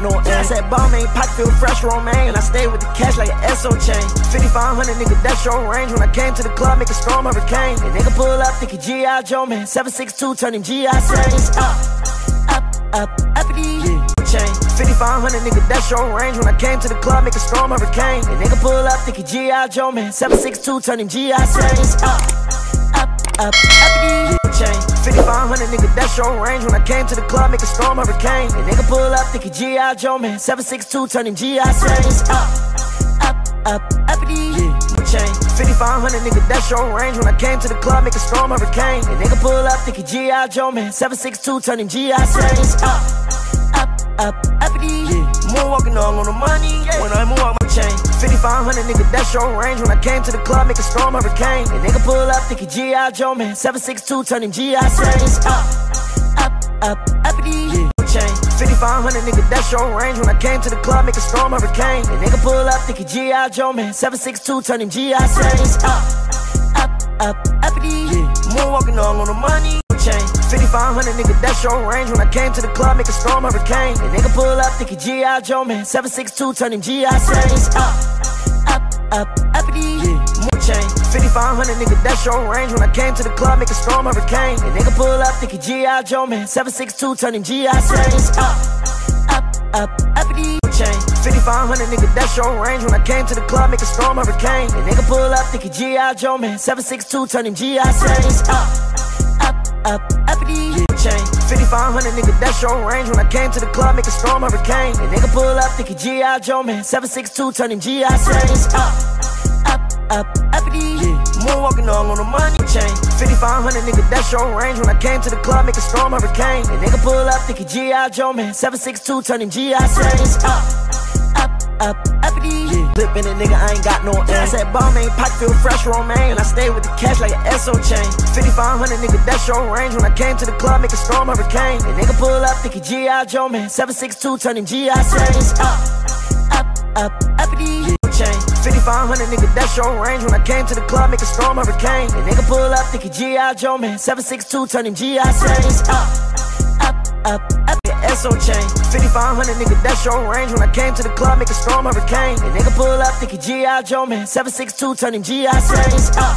no air. I said Balmain, pocket feel fresh, romaine. And I stay with the cash like an XO chain. 5500, nigga, that's your range. When I came to the club, make a storm hurricane. And nigga pull up, thinking G.I. Joe, man. 762, turning G.I. Saints. Up, up, up, uppity. Chain. 5500, nigga, that's your range. When I came to the club, make a storm hurricane. And nigga pull up, thinking G.I. Joe, man. 762, turning G.I. Saints. Up, up, up, uppity. Chain. 5500, nigga, that's your range. When I came to the club, make a storm hurricane. And nigga pull up, thinking G.I. Joe, man. 762, turning G.I. Saints. Up, up, up, uppity. Chain. 5500, nigga, that's your range. When I came to the club, make a storm hurricane. And nigga pull up, thinking G.I. Joe, man. 762, turning G.I. Saints. Up, up, up. Moonwalking all on the money. When I move out my chain. 5500, nigga, that's your range. When I came to the club, make a storm hurricane. And nigga pull up, thinking G.I. Joe, man. 762, turning G.I. Saints. Up, up, up, uppity. Chain. 5500, nigga, that's your range. When I came to the club, make a storm hurricane. And nigga pull up, thinking G.I. Joe, man. 762, turning G.I. Saints. Up, up, up, uppity. Moonwalking all on the money. Chain. 5500, nigga, that's your range. When I came to the club, make a storm hurricane. And nigga pull up, thinking G.I. Joe, man. 762, turning G.I. Saints. Up, up, up, uppity. Chain. 5500, nigga, that's your range. When I came to the club, make a storm hurricane. And nigga pull up, thinking G.I. Joe, man. 762, turning G.I. Saints. Up, up, up, uppity. Chain. 5500, nigga, that's your range. When I came to the club, make a storm hurricane. And nigga pull up, thinking G.I. Joe, man. 762, turning G.I. Saints. Up, up, up, uppity. Chain. 5500, nigga, that's your range. When I came to the club, make a storm hurricane. And nigga pull up, thinking G.I. Joe, man. 762, turning G.I. Saints. Up, up, up, uppity. Moonwalking all on the money chain. 5500, nigga, that's your range. When I came to the club, make a storm hurricane. And nigga pull up, thinking G.I. Joe, man. 762, turning G.I. Saints. Up, up, up, uppity. Flipping it, nigga, I ain't got no air. I said Balmain, pocket feel fresh, romaine. I stay with the cash like an XO chain. 5500, nigga, that's your range. When I came to the club, make a storm hurricane. And nigga pull up, thinking G.I. Joe, man. 762, turning G.I. Saints. Up, up, up, uppity. Chain. 5500, nigga, that's your range. When I came to the club, make a storm hurricane. And nigga pull up, thinking G.I. Joe, man. 762, turning G.I. Saints. Up, up, up, up. XO chain. 5500, nigga, that's your range. When I came to the club, make a storm hurricane. And nigga pull up, thinking G.I. Joe, man. 762, turning G.I. Saints. Up,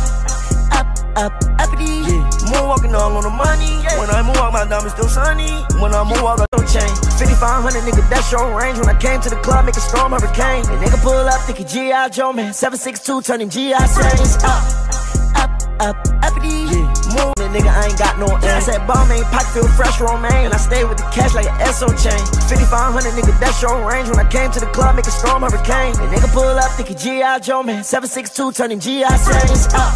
up, up, uppity. Moonwalking all on the money. When I move out, my diamonds still sunny. When I move out, I don't change. 5500, nigga, that's your range. When I came to the club, make a storm hurricane. And nigga pull up, thinking G.I. Joe, man. 762, turning G.I. Saints. Up, up, up, uppity. Nigga, I ain't got no air. I said Balmain, pocket feel fresh, romaine. And I stay with the cash like an XO chain. 5500, nigga, that's your range. When I came to the club, make a storm hurricane. And nigga pull up, thinking G.I. Joe, man. 762, turning G.I. Saints. Up,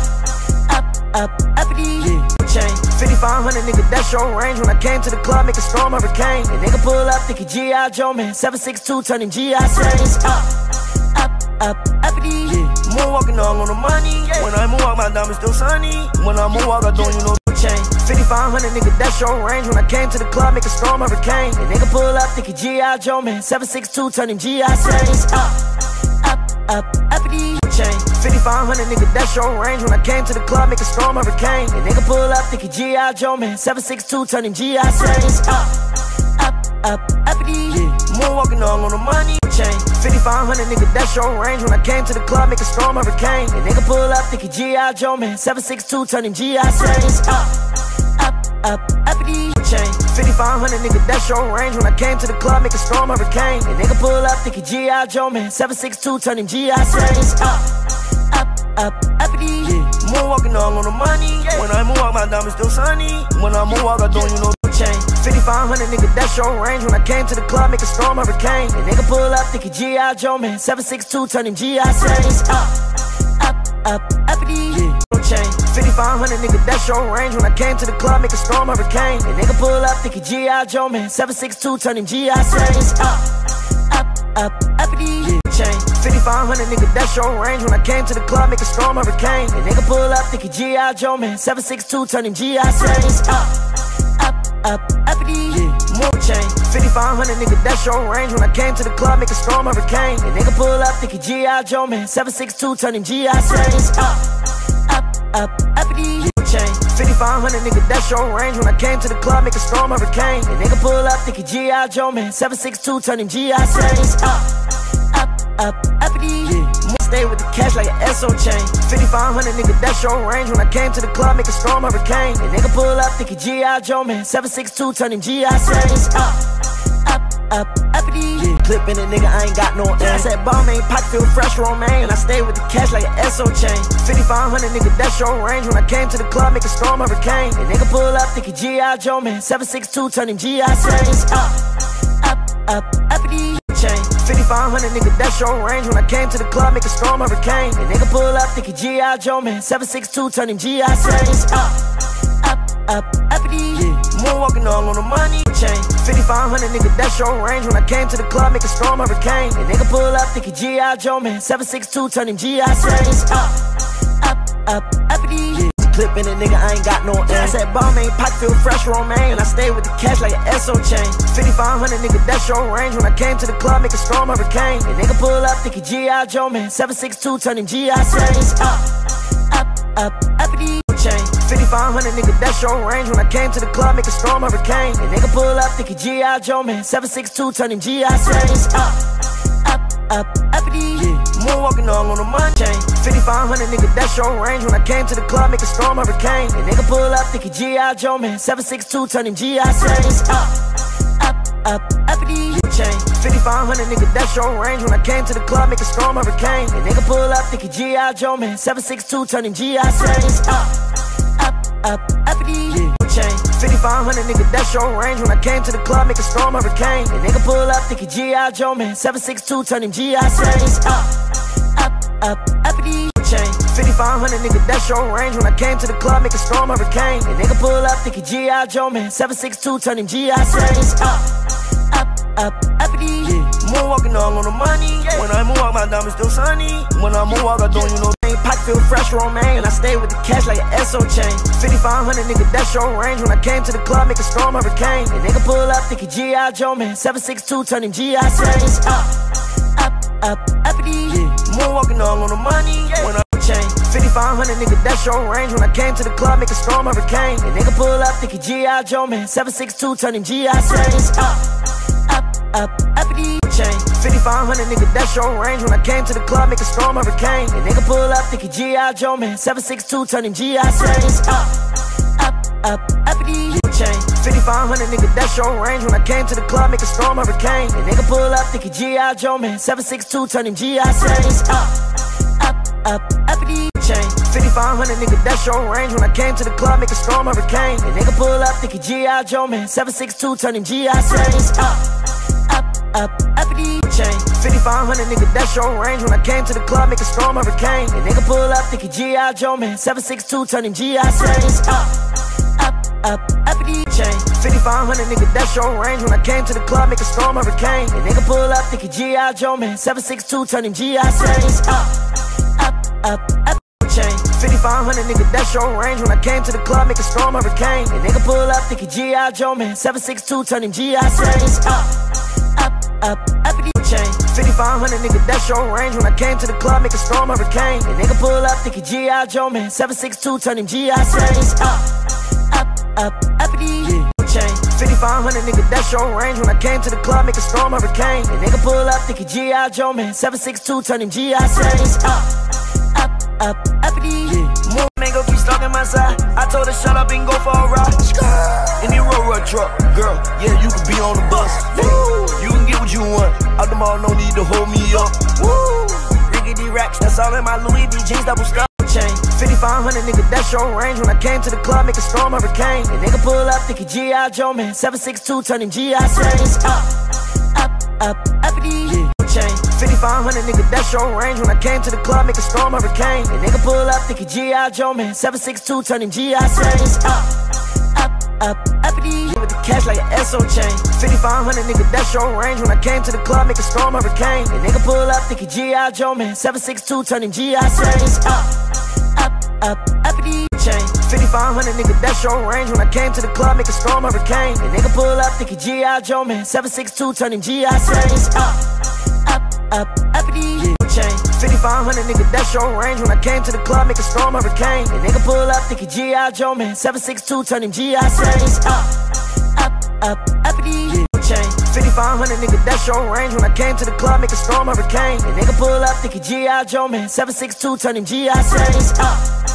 up, up, uppity. Chain. 5500, nigga, that's your range. When I came to the club, make a storm hurricane. And nigga pull up, thinking G.I. Joe, man. 762, turning G.I. Saints. Up, up, up, uppity. Moonwalking all on the money. When I move out, my diamonds still sunny. When I move out, I don't, you know, chain. 5500, nigga, that's your range. When I came to the club, make a storm hurricane. And nigga pull up, thinking G.I. Joe, man. 762, turning G.I. Saints. Up, up, up, uppity. Chain. 5500, nigga, that's your range. When I came to the club, make a storm hurricane. And nigga pull up, thinking G.I. Joe, man. 762, turning G.I. Saints. Up, up, up, uppity. Moonwalking all on the money chain. 5500, nigga, that's your range. When I came to the club, make a storm hurricane. And nigga pull up, thinking G.I. Joe, man. 762, turning G.I. Saints. Up, up, up, uppity. Chain. 5500, nigga, that's your range. When I came to the club, make a storm hurricane. And nigga pull up, thinking G.I. Joe, man. 762, turning G.I. Saints. Up, up, up, uppity. Moonwalking all on the money. When I move out, my diamonds still sunny. When I out, I don't, you know, chain. 5500, nigga, that's your range. When I came to the club, make a storm hurricane. And nigga pull up, thinking G.I. Joe, man. 762, turning G.I. Saints. Up, up, up, uppity. Chain. 5500, nigga, that's your range. When I came to the club, make a storm hurricane. And nigga pull up, thinking G.I. Joe, man. 762, turning G.I. Saints. Up, up, up, uppity. Chain. 5500, nigga, that's your range. When I came to the club, make a storm hurricane. And nigga pull up, thinking G.I. Joe, man. 762, turning G.I. Saints. Up, up, up, uppity. Move chain. 5500, nigga, that's your range. When I came to the club, make a storm hurricane. And nigga pull up, thinking G.I. Joe, man. 762, turning G.I. Saints. Up, up, up, uppity. Chain. 5500, nigga, that's your range. When I came to the club, make a storm hurricane. And nigga pull up, thinking G.I. Joe, man. 762, turning G.I. Saints. Up, up, up. Yeah. Stay with the cash like an XO chain. 5500, nigga, that's your range. When I came to the club, make a storm hurricane. And nigga pull up, thinking G.I. Joe, man. 762, turning G.I. Saints. Up, up, up, uppity. Yeah. Clipping a nigga, I ain't got no air. I said, Balmain pocket, feel fresh, romaine. And I stay with the cash like an XO chain. 5500, nigga, that's your range. When I came to the club, make a storm hurricane. And nigga pull up, thinking G.I. Joe, man. 762, turning G.I. Saints. Up, up, up, uppity chain. 5500, nigga, that's your range. When I came to the club, make a storm hurricane. And nigga pull up, thinking G.I. Joe, man. 762, turning G.I. Saints. Up, up, up, uppity. Yeah. Moonwalking all on the money chain. 5500, nigga, that's your range. When I came to the club, make a storm hurricane. And nigga pull up, thinking G.I. Joe, man. 762, turning G.I. Saints. Up, up, up, Yeah clipping a nigga, I ain't got no air. I said Balmain pocket, feel fresh, romaine. I stay with the cash like an XO chain. 5500, nigga, that's your range. When I came to the club, make a storm hurricane. And nigga pull up, think thinking G.I. Joe, man. 762, turning G.I. Saints. Up, up, up, uppity chain. 5500, nigga, that's your range. When I came to the club, make a storm hurricane. And nigga pull up, think thinking G.I. Joe, man. 762, turning G.I. Saints. Up, up, up, uppity. All on the money chain. 5500, nigga, that's your range. When I came to the club, make a storm hurricane. And nigga pull up, thinking G.I. Joe, man. 762, turning G.I. Saints. Up, up, up, uppity. Chain. 5500, nigga, that's your range. When I came to the club, make a storm hurricane. And nigga pull up, thinking G.I. Joe, man. 762, turning G.I. Saints. Up, up, up, uppity. Yeah. Chain. 5500, nigga, that's your range. When I came to the club, make a storm hurricane. And nigga pull up, thinking G.I. Joe, man. 762, turning G.I. Saints. Up, up, up, uppity. Chain. 5500, nigga, that's your range. When I came to the club, make a storm hurricane. And nigga pull up, thinking G.I. Joe, man. 762, turning G.I. Saints. Up, up, up, uppity. Yeah. Moonwalking all on the money. Yeah. When I moonwalk, my diamonds still sunny. When I moonwalk, I don't, you know. Pocket feel fresh, romaine. And I stay with the cash like an XO chain. 5500, nigga, that's your range. When I came to the club, make a storm hurricane. And nigga pull up, thinking G.I. Joe, man. 762, turning G.I. Saints. Up, up, up, uppity. Yeah. Moonwalking all on the money. When I chain. 5500, nigga, that's your range. When I came to the club, make a storm hurricane. And nigga pull up, thinking G.I. Joe, man. 762, turning G.I. Saints. Up, up, up, uppity chain. 5500, nigga, that's your range. When I came to the club, make a storm hurricane. And nigga pull up, thinking G.I. Joe, man. 762, turning G.I. Saints. Up, up, up. 5500, nigga, that's your range. When I came to the club, make a storm hurricane. And nigga pull up, thinking G.I. Joe, man. 762, turning G.I. Saints. Up, up, up, uppity chain. 5500, nigga, that's your range. When I came to the club, make a storm hurricane. And nigga pull up, thinking G.I. Joe, man. 762, turning G.I. Saints. Up, up, up, uppity chain. 5500, nigga, that's your range. When I came to the club, make a storm hurricane. And nigga pull up, thinking G.I. Joe, man. 762, turning G.I. Saints. Up, up, up, chain. 5500, nigga, that's your range. When I came to the club, make a storm hurricane. And nigga pull up, thinking G.I. Joe, man. 762, turning G.I. Saints. Up, up, up, up chain. 5500, nigga, that's your range. When I came to the club, make a storm hurricane. And nigga pull up, thinking G.I. Joe, man. 762, turning G.I. Saints. Up, up, up, uppity chain. 5500, nigga, that's your range. When I came to the club, make a storm hurricane. And nigga pull up, thinking G.I. Joe, man. 762, turning G.I. Saints. Up, up, up, uppity chain. 5500, nigga, that's your range. When I came to the club, make a storm hurricane. And nigga pull up, thinking G.I. Joe, man. 762, turning G.I. Saints. Up, up, up, uppity. More nigga keep stalking my side. I told her shut up and go for a ride. In the road road truck, girl, yeah, you can be on the bus. Yeah, you can get what you want. Out the mall, no need to hold me up. Woo! Riggedy racks, that's all in my Louis V jeans, double stuff chain. 5500, nigga, that's your range. When I came to the club, make a storm hurricane. And nigga pull up, thinking G.I. Joe, man. 762, turning G.I. Saints. Up, up, up, uppity chain. 5500, nigga, that's your range. When I came to the club, make a storm hurricane. And nigga pull up, thinking G.I. Joe, man. 762, turning G.I. Saints. Up, up, up, uppity. With the cash like an XO chain. 5500, nigga, that's your range. When I came to the club, make a storm hurricane. And nigga pull up, thinking G.I. Joe, man. 762, turning G.I. Saints. Up, up, up, uppity chain. 5500, nigga, that's your range. When I came to the club, make a storm hurricane. And nigga pull up, thinking G.I. Joe, man. 762, turning G.I. Saints. Up, up, up, uppity chain. 5500, nigga, that's your range. When I came to the club, make a storm hurricane. And nigga pull up, thinking G.I. Joe, man. 762, turning G.I. Saints up, up, up, uppity. Chain. 5500, nigga, that's your range. When I came to the club, make a storm hurricane. And nigga pull up, thinking G.I. Joe, man. 762, turning G.I. Saints up,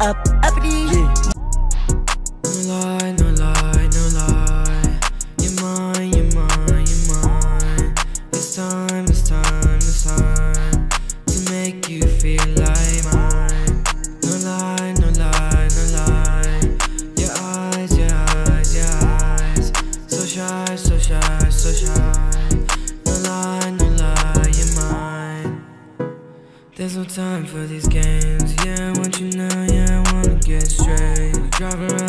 up, up, uppity. No lie, no lie, no lie. You're mine, you're mine, you're mine. It's time, it's time, it's time to make you feel like mine. No lie, no lie, no lie. Your eyes, your eyes, your eyes. So shy, so shy, so shy. No lie, no lie, you're mine. There's no time for these games. Yeah, I want you now. Get straight. Drive around